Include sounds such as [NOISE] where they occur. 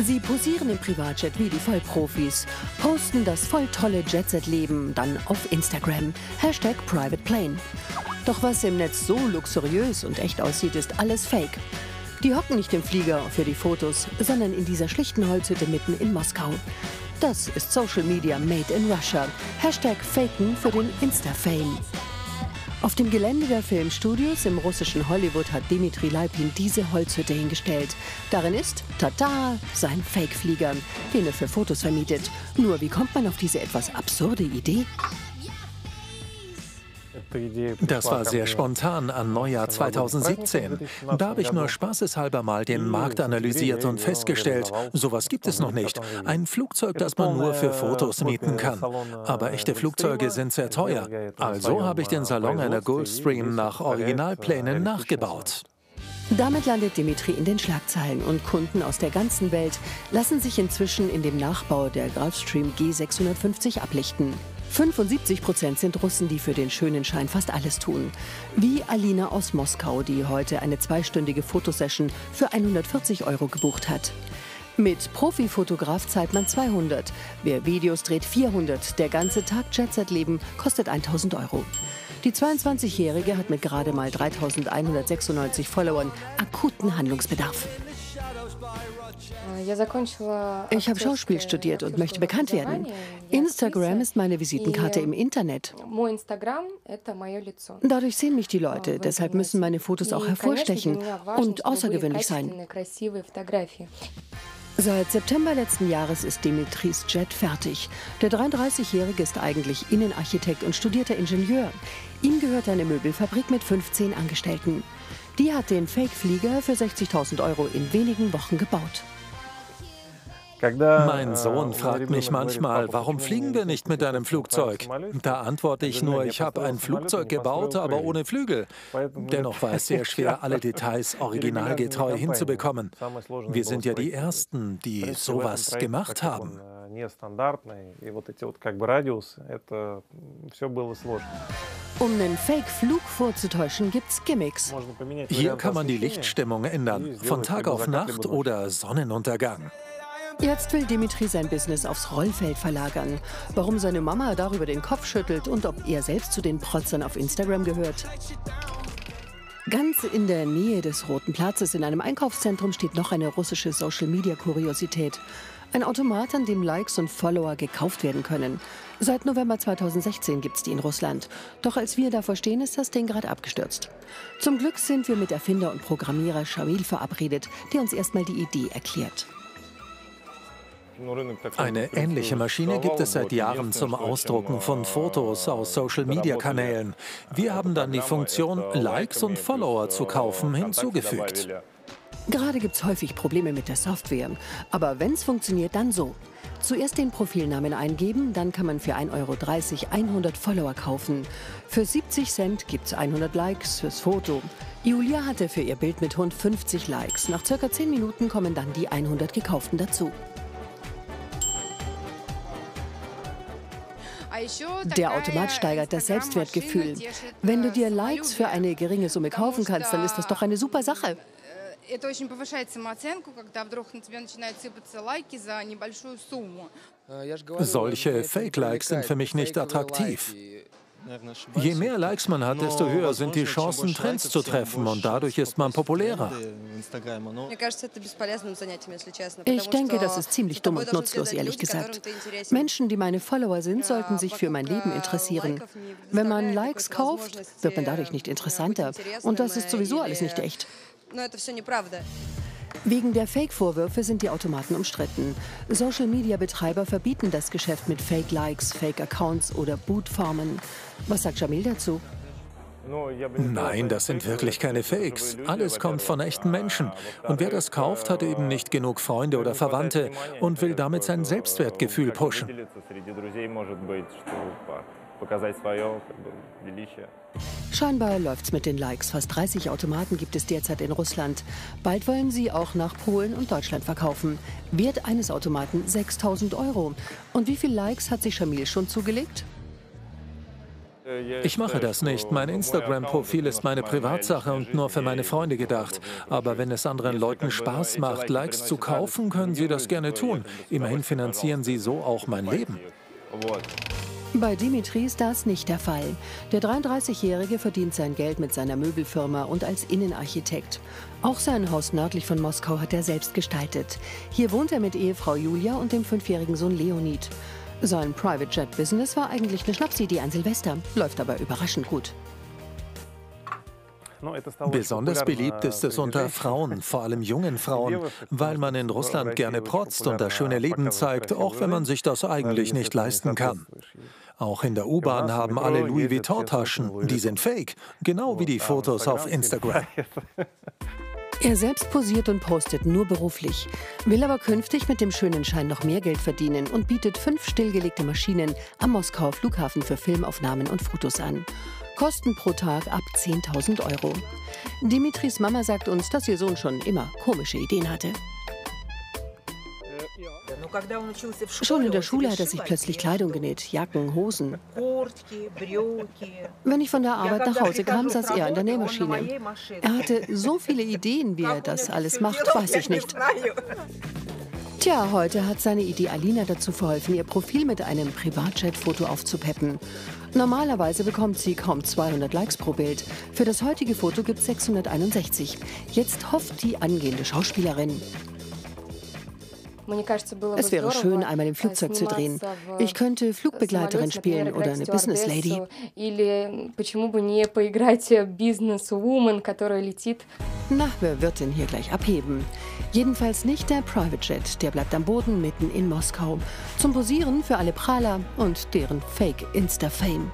Sie posieren im Privatjet wie die Vollprofis, posten das voll tolle Jetset-Leben dann auf Instagram. Hashtag Private Plane. Doch was im Netz so luxuriös und echt aussieht, ist alles Fake. Die hocken nicht im Flieger für die Fotos, sondern in dieser schlichten Holzhütte mitten in Moskau. Das ist Social Media Made in Russia. Hashtag Faken für den Insta-Fame. Auf dem Gelände der Filmstudios im russischen Hollywood hat Dimitri Leipin diese Holzhütte hingestellt. Darin ist, tata, sein Fake-Flieger, den er für Fotos vermietet. Nur wie kommt man auf diese etwas absurde Idee? Das war sehr spontan an Neujahr 2017. Da habe ich nur spaßeshalber mal den Markt analysiert und festgestellt, sowas gibt es noch nicht. Ein Flugzeug, das man nur für Fotos mieten kann. Aber echte Flugzeuge sind sehr teuer. Also habe ich den Salon einer Gulfstream nach Originalplänen nachgebaut. Damit landet Dimitri in den Schlagzeilen und Kunden aus der ganzen Welt lassen sich inzwischen in dem Nachbau der Gulfstream G650 ablichten. 75 Prozent sind Russen, die für den schönen Schein fast alles tun. Wie Alina aus Moskau, die heute eine zweistündige Fotosession für 140 Euro gebucht hat. Mit Profifotograf zahlt man 200. Wer Videos dreht, 400. Der ganze Tag Jetset-Leben kostet 1000 Euro. Die 22-Jährige hat mit gerade mal 3196 Followern akuten Handlungsbedarf. Ich habe Schauspiel studiert und möchte bekannt werden. Instagram ist meine Visitenkarte im Internet. Dadurch sehen mich die Leute, deshalb müssen meine Fotos auch hervorstechen und außergewöhnlich sein. Seit September letzten Jahres ist Dimitris Jet fertig. Der 33-Jährige ist eigentlich Innenarchitekt und studierter Ingenieur. Ihm gehört eine Möbelfabrik mit 15 Angestellten. Die hat den Fake-Flieger für 60.000 Euro in wenigen Wochen gebaut. Mein Sohn fragt mich manchmal, warum fliegen wir nicht mit einem Flugzeug? Da antworte ich nur, ich habe ein Flugzeug gebaut, aber ohne Flügel. Dennoch war es sehr [LAUGHS] schwer, alle Details originalgetreu hinzubekommen. Wir sind ja die Ersten, die sowas gemacht haben. Um einen Fake-Flug vorzutäuschen, gibt's Gimmicks. Hier kann man die Lichtstimmung ändern, von Tag auf Nacht oder Sonnenuntergang. Jetzt will Dimitri sein Business aufs Rollfeld verlagern. Warum seine Mama darüber den Kopf schüttelt und ob er selbst zu den Protzern auf Instagram gehört. Ganz in der Nähe des Roten Platzes in einem Einkaufszentrum steht noch eine russische Social-Media-Kuriosität. Ein Automat, an dem Likes und Follower gekauft werden können. Seit November 2016 gibt es die in Russland. Doch als wir davor stehen, ist das Ding gerade abgestürzt. Zum Glück sind wir mit Erfinder und Programmierer Shamil verabredet, der uns erstmal die Idee erklärt. Eine ähnliche Maschine gibt es seit Jahren zum Ausdrucken von Fotos aus Social-Media-Kanälen. Wir haben dann die Funktion, Likes und Follower zu kaufen, hinzugefügt. Gerade gibt es häufig Probleme mit der Software. Aber wenn es funktioniert, dann so. Zuerst den Profilnamen eingeben, dann kann man für 1,30 Euro 100 Follower kaufen. Für 70 Cent gibt es 100 Likes fürs Foto. Julia hatte für ihr Bild mit Hund 50 Likes. Nach circa 10 Minuten kommen dann die 100 gekauften dazu. Der Automat steigert das Selbstwertgefühl. Wenn du dir Likes für eine geringe Summe kaufen kannst, dann ist das doch eine super Sache. Solche Fake-Likes sind für mich nicht attraktiv. Je mehr Likes man hat, desto höher sind die Chancen, Trends zu treffen und dadurch ist man populärer. Ich denke, das ist ziemlich dumm und nutzlos, ehrlich gesagt. Menschen, die meine Follower sind, sollten sich für mein Leben interessieren. Wenn man Likes kauft, wird man dadurch nicht interessanter. Und das ist sowieso alles nicht echt. Wegen der Fake-Vorwürfe sind die Automaten umstritten. Social-Media-Betreiber verbieten das Geschäft mit Fake-Likes, Fake-Accounts oder Bootformen. Was sagt Jamil dazu? Nein, das sind wirklich keine Fakes. Alles kommt von echten Menschen. Und wer das kauft, hat eben nicht genug Freunde oder Verwandte und will damit sein Selbstwertgefühl pushen. Scheinbar läuft's mit den Likes. Fast 30 Automaten gibt es derzeit in Russland. Bald wollen sie auch nach Polen und Deutschland verkaufen. Wert eines Automaten 6000 Euro. Und wie viele Likes hat sich Shamil schon zugelegt? Ich mache das nicht. Mein Instagram-Profil ist meine Privatsache und nur für meine Freunde gedacht. Aber wenn es anderen Leuten Spaß macht, Likes zu kaufen, können sie das gerne tun. Immerhin finanzieren sie so auch mein Leben. Bei Dimitri ist das nicht der Fall. Der 33-Jährige verdient sein Geld mit seiner Möbelfirma und als Innenarchitekt. Auch sein Haus nördlich von Moskau hat er selbst gestaltet. Hier wohnt er mit Ehefrau Julia und dem fünfjährigen Sohn Leonid. Sein Private Jet Business war eigentlich eine Schnapsidee an Silvester, läuft aber überraschend gut. Besonders beliebt ist es unter Frauen, vor allem jungen [LAUGHS] Frauen, weil man in Russland gerne protzt und das schöne Leben zeigt, auch wenn man sich das eigentlich nicht leisten kann. Auch in der U-Bahn haben alle Louis Vuitton-Taschen. Die sind fake, genau wie die Fotos auf Instagram. [LAUGHS] Er selbst posiert und postet nur beruflich, will aber künftig mit dem schönen Schein noch mehr Geld verdienen und bietet fünf stillgelegte Maschinen am Moskauer Flughafen für Filmaufnahmen und Fotos an. Kosten pro Tag ab 10.000 Euro. Dimitris Mama sagt uns, dass ihr Sohn schon immer komische Ideen hatte. Schon in der Schule hat er sich plötzlich Kleidung genäht, Jacken, Hosen. Wenn ich von der Arbeit nach Hause kam, saß er an der Nähmaschine. Er hatte so viele Ideen, wie er das alles macht, weiß ich nicht. Tja, heute hat seine Idee Alina dazu verholfen, ihr Profil mit einem Privatjet-Foto aufzupeppen. Normalerweise bekommt sie kaum 200 Likes pro Bild. Für das heutige Foto gibt es 661. Jetzt hofft die angehende Schauspielerin. Es wäre schön, einmal im Flugzeug zu drehen. Ich könnte Flugbegleiterin spielen oder eine Business Lady. Na, wer wird denn hier gleich abheben? Jedenfalls nicht der Private Jet, der bleibt am Boden mitten in Moskau. Zum Posieren für alle Prahler und deren Fake-Insta-Fame.